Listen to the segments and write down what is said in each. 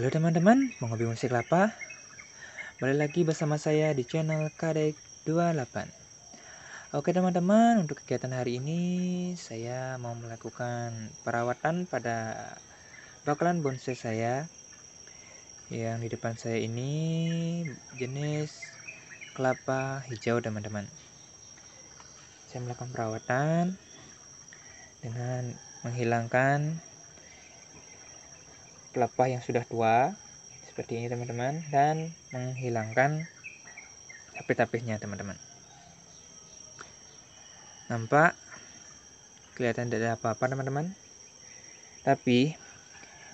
Halo teman-teman, mengopi musik lapa. Balik lagi bersama saya di channel Kadek 28. Oke teman-teman, untuk kegiatan hari ini saya mau melakukan perawatan pada bakalan bonsai saya yang di depan saya ini jenis kelapa hijau teman-teman. Saya melakukan perawatan dengan menghilangkan pelepah yang sudah tua seperti ini teman-teman dan menghilangkan tapis-tapisnya teman-teman. Nampak? Kelihatan tidak ada apa-apa teman-teman. Tapi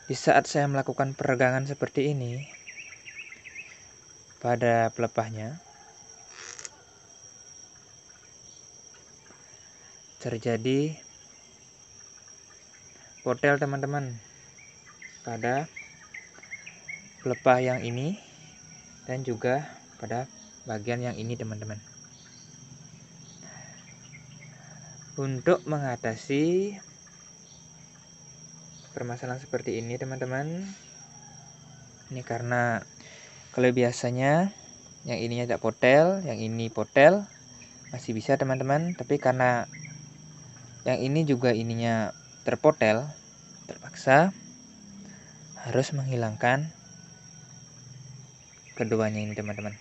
di saat saya melakukan peregangan seperti ini pada pelepahnya terjadi potel teman-teman pada pelepah yang ini dan juga pada bagian yang ini teman-teman. Untuk mengatasi permasalahan seperti ini teman-teman ini karena kalau biasanya yang ininya tidak potel yang ini potel masih bisa teman-teman. Tapi karena yang ini juga ininya terpotel terpaksa harus menghilangkan keduanya ini teman-teman.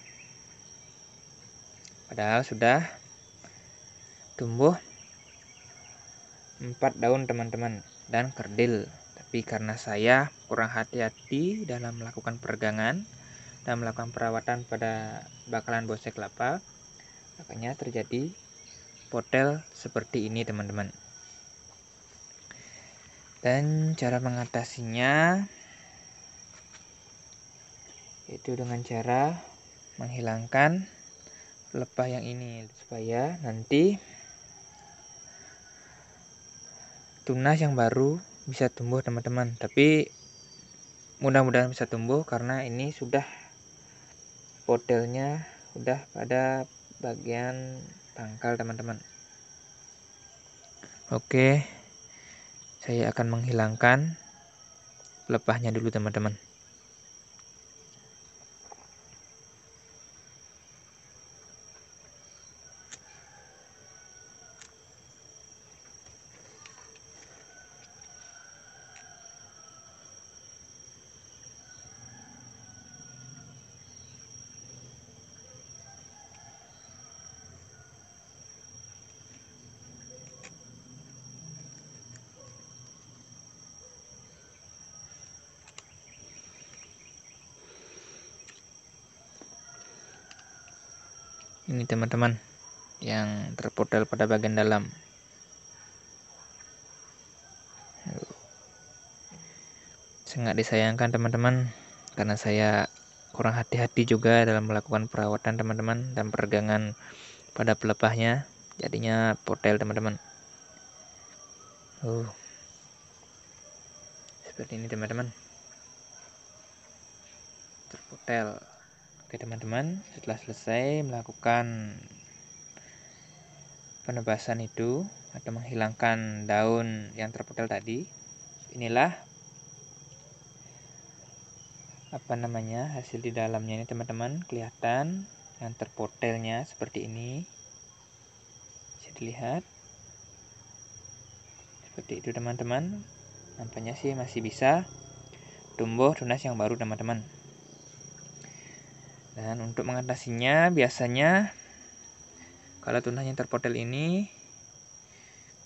Padahal sudah tumbuh empat daun teman-teman dan kerdil. Tapi karena saya kurang hati-hati dalam melakukan peregangan dan melakukan perawatan pada bakalan bonsai kelapa makanya terjadi potel seperti ini teman-teman. Dan cara mengatasinya itu dengan cara menghilangkan lepah yang ini supaya nanti tunas yang baru bisa tumbuh teman-teman. Tapi mudah-mudahan bisa tumbuh karena ini sudah potelnya sudah pada bagian tangkal teman-teman. Oke saya akan menghilangkan lepahnya dulu teman-teman ini teman-teman yang terpodal pada bagian dalam. Sangat disayangkan teman-teman karena saya kurang hati-hati juga dalam melakukan perawatan teman-teman dan peregangan pada pelepahnya. Jadinya potel teman-teman. Uh. Seperti ini teman-teman. Terpotel Oke teman-teman, setelah selesai melakukan penebasan itu atau menghilangkan daun yang terpedal tadi, inilah apa namanya hasil di dalamnya ini teman-teman. Kelihatan yang terpotelnya seperti ini. Bisa dilihat. Seperti itu teman-teman. Nampaknya sih masih bisa tumbuh tunas yang baru teman-teman dan untuk mengatasinya biasanya kalau tunanya terpotel ini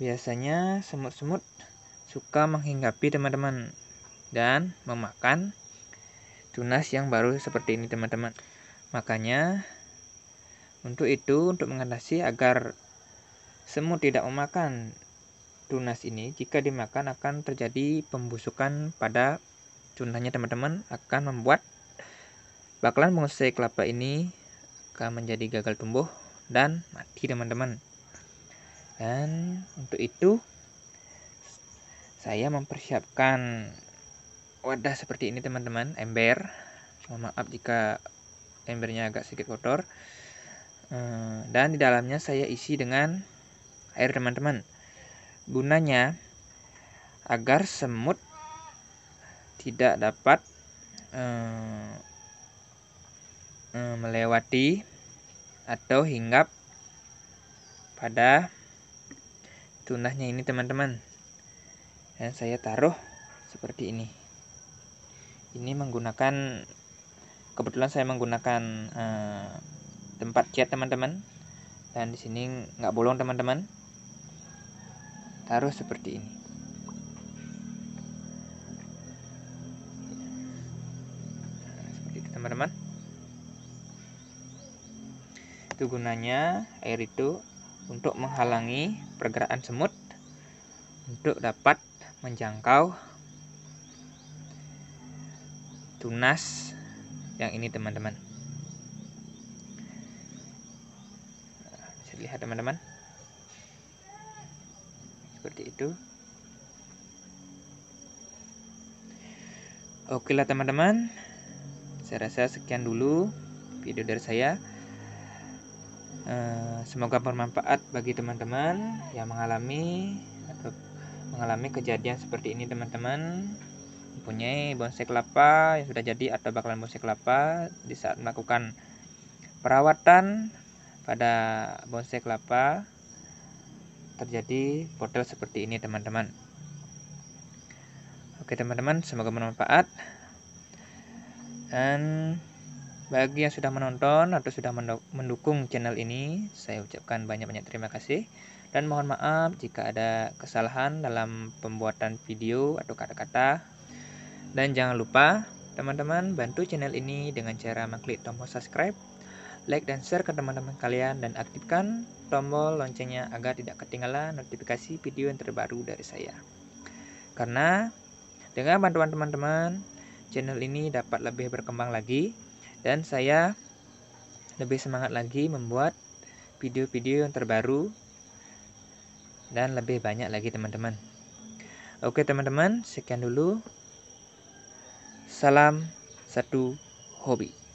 biasanya semut-semut suka menghinggapi teman-teman dan memakan tunas yang baru seperti ini teman-teman. Makanya untuk itu untuk mengatasi agar semut tidak memakan tunas ini jika dimakan akan terjadi pembusukan pada tunanya teman-teman akan membuat Bakalan bonsai kelapa ini akan menjadi gagal tumbuh dan mati teman-teman. Dan untuk itu saya mempersiapkan wadah seperti ini teman-teman, ember. Mohon maaf jika embernya agak sedikit kotor. Eh, dan di dalamnya saya isi dengan air teman-teman. Gunanya agar semut tidak dapat eh, melewati atau hinggap pada tunasnya ini teman-teman. Dan saya taruh seperti ini. Ini menggunakan kebetulan saya menggunakan uh, tempat cat teman-teman. Dan di sini nggak bolong teman-teman. Taruh seperti ini. Seperti teman-teman itu gunanya air itu untuk menghalangi pergerakan semut untuk dapat menjangkau tunas yang ini teman-teman. Bisa lihat teman-teman? Seperti itu. Oke lah teman-teman. Saya rasa sekian dulu video dari saya semoga bermanfaat bagi teman-teman yang mengalami atau mengalami kejadian seperti ini teman-teman. Mempunyai bonsai kelapa yang sudah jadi atau bakalan bonsai kelapa di saat melakukan perawatan pada bonsai kelapa terjadi botol seperti ini teman-teman. Oke teman-teman semoga bermanfaat. Dan bagi yang sudah menonton atau sudah mendukung channel ini, saya ucapkan banyak-banyak terima kasih dan mohon maaf jika ada kesalahan dalam pembuatan video atau kata-kata. Dan jangan lupa teman-teman bantu channel ini dengan cara mengklik tombol subscribe, like dan share ke teman-teman kalian dan aktifkan tombol loncengnya agar tidak ketinggalan notifikasi video yang terbaru dari saya. Karena dengan bantuan teman-teman, channel ini dapat lebih berkembang lagi dan saya lebih semangat lagi membuat video-video yang terbaru dan lebih banyak lagi teman-teman. Oke teman-teman sekian dulu. Salam satu hobi